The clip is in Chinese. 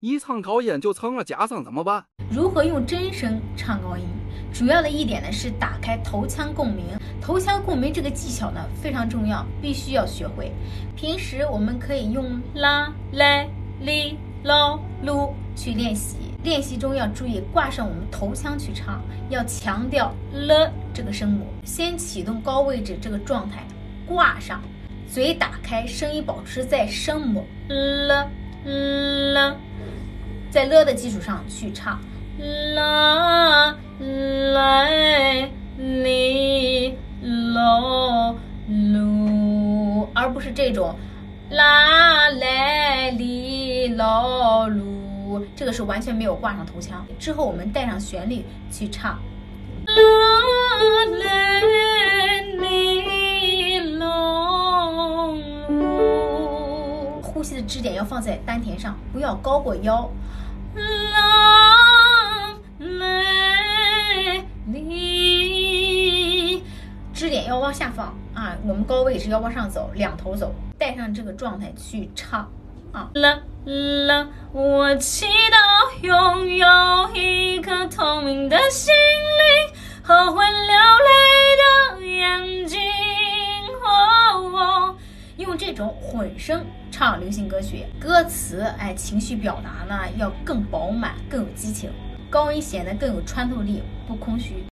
一唱高音就成了假声，怎么办？如何用真声唱高音？主要的一点呢是打开头腔共鸣。头腔共鸣这个技巧呢非常重要，必须要学会。平时我们可以用啦、来、哩、喽、噜去练习。练习中要注意挂上我们头腔去唱，要强调了这个声母。先启动高位置这个状态，挂上，嘴打开，声音保持在声母了了，在了的基础上去唱啦、来、哩、喽、噜，而不是这种啦、来、哩、喽、噜。这个是完全没有挂上头腔。之后我们带上旋律去唱。呼吸的支点要放在丹田上，不要高过腰。支点要往下放啊，我们高位是要往上走，两头走，带上这个状态去唱啊。啦啦，我祈祷拥有一颗透明的心种混声唱流行歌曲，歌词哎，情绪表达呢要更饱满、更有激情，高音显得更有穿透力，不空虚。